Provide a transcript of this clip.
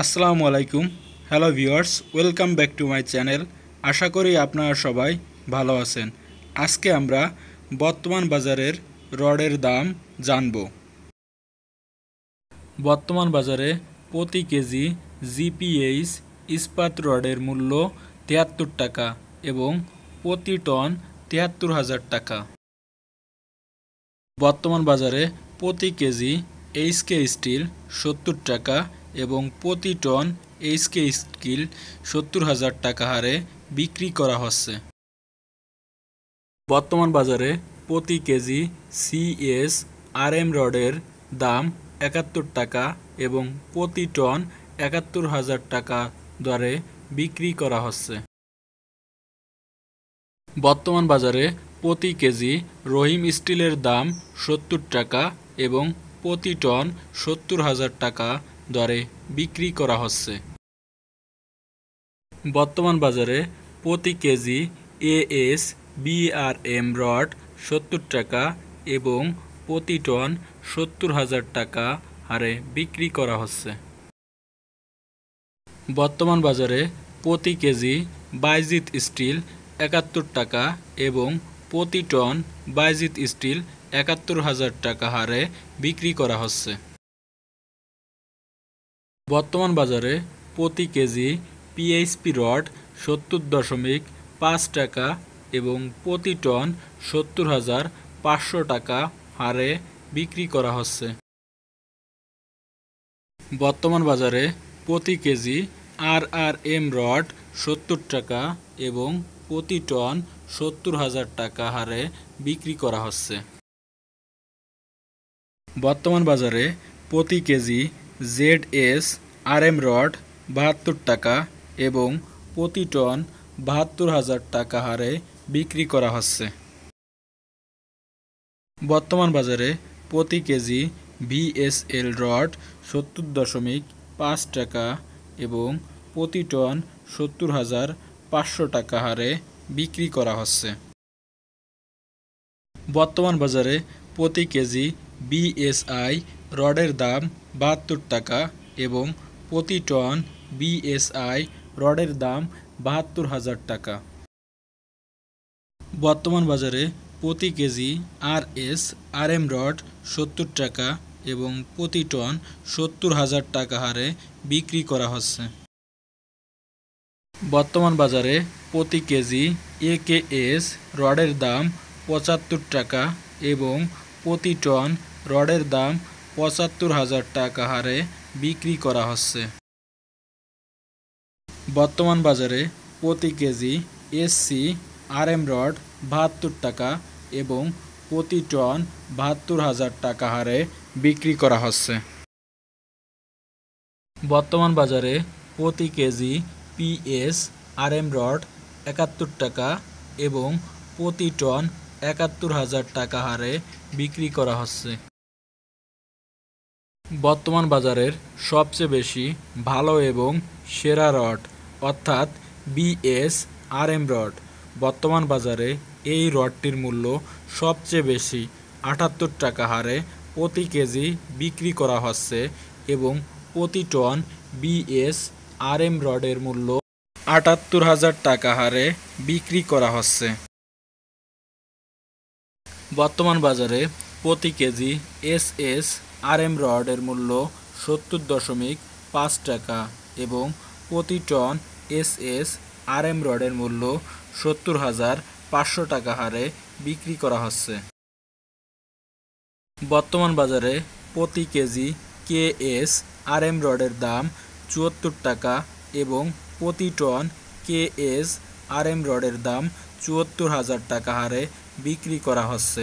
আসসালামু আলাইকুম। Hello viewers welcome back to my channel আশা করি আপনারা সবাই ভালো আছেন। আজকে আমরা বর্তমান বাজারের রডের দাম জানব। বর্তমান বাজারে প্রতি কেজি জিপিএইচ ইস্পাত রডের মূল্য তিয়াত্তর টাকা এবং প্রতি টন তিয়াত্তর হাজার টাকা। বর্তমান বাজারে প্রতি কেজি এইচকে স্টিল সত্তর টাকা এবং প্রতি টন এইচকে স্কিল সত্তর হাজার টাকা হারে বিক্রি করা হচ্ছে। বর্তমান বাজারে প্রতি কেজি সিএস আর এম রডের দাম একাত্তর টাকা এবং প্রতি টন একাত্তর হাজার টাকা দরে বিক্রি করা হচ্ছে। বর্তমান বাজারে প্রতি কেজি রহিম স্টিলের দাম সত্তর টাকা এবং প্রতি টন সত্তর হাজার টাকা দরে বিক্রি করা হচ্ছে। বর্তমান বাজারে প্রতি কেজি এএস বিআরএম রড সত্তর টাকা এবং প্রতি টন সত্তর হাজার টাকা হারে বিক্রি করা হচ্ছে। বর্তমান বাজারে প্রতি কেজি বাইজিত স্টিল একাত্তর টাকা এবং প্রতি টন বাইজিত স্টিল একাত্তর হাজার টাকা হারে বিক্রি করা হচ্ছে। বর্তমান বাজারে প্রতি কেজি পিএইচপি রড সত্তর দশমিক পাঁচ টাকা এবং প্রতি টন সত্তর হাজার পাঁচশো টাকা হারে বিক্রি করা হচ্ছে। বর্তমান বাজারে প্রতি kg R R M rod সত্তর টাকা এবং প্রতি টন সত্তর হাজার টাকা হারে বিক্রি করা হচ্ছে। বর্তমান বাজারে প্রতি kg Z S R M rod বাহাত্তর টাকা এবং প্রতি টন বাহাত্তর হাজার টাকা হারে বিক্রি করা হচ্ছে। বর্তমান বাজারে প্রতি কেজি ভিএসএল রড সত্তর দশমিক পাঁচ টাকা এবং প্রতি টন সত্তর হাজার পাঁচশো টাকা হারে বিক্রি করা হচ্ছে। বর্তমান বাজারে প্রতি কেজি বিএসআই রডের দাম বাহাত্তর টাকা এবং প্রতি টন বিএসআই রডের দাম বাহাত্তর হাজার টাকা। বর্তমান বাজারে প্রতি kg R S R M rod সত্তর টাকা এবং প্রতি টন সত্তর হাজার টাকা হারে বিক্রি করা হচ্ছে। বর্তমান বাজারে প্রতি কেজি এ কে এস রডের দাম পঁচাত্তর টাকা এবং প্রতি টন রডের দাম পঁচাত্তর হাজার টাকা হারে বিক্রি করা হচ্ছে। বর্তমান বাজারে প্রতি kg SC R M rod বাহাত্তর টাকা এবং প্রতি টন বাহাত্তর হাজার টাকা হারে বিক্রি করা হচ্ছে। বর্তমান বাজারে প্রতি kg PS R M rod একাত্তর টাকা এবং প্রতি টন একাত্তর হাজার টাকা হারে বিক্রি করা হচ্ছে। বর্তমান বাজারের সবচেয়ে বেশি ভালো এবং সেরা রড, অর্থাৎ বিএস আর এম রড। বর্তমান বাজারে এই রডটির মূল্য সবচেয়ে বেশি আটাত্তর টাকা হারে প্রতি কেজি বিক্রি করা হচ্ছে এবং প্রতি টন বিএস আর এম রডের মূল্য আটাত্তর হাজার টাকা হারে বিক্রি করা হচ্ছে। বর্তমান বাজারে প্রতি kg S S R M রডের মূল্য সত্তর দশমিক পাঁচ টাকা এবং প্রতি ton S S R M রডের মূল্য সত্তর হাজার পাঁচশো টাকা হারে বিক্রি করা হচ্ছে। বর্তমান বাজারে প্রতি kg K S R M রডের দাম চুয়াত্তর টাকা এবং প্রতি ton K S R M রডের দাম চুয়াত্তর হাজার টাকা হারে বিক্রি করা হচ্ছে।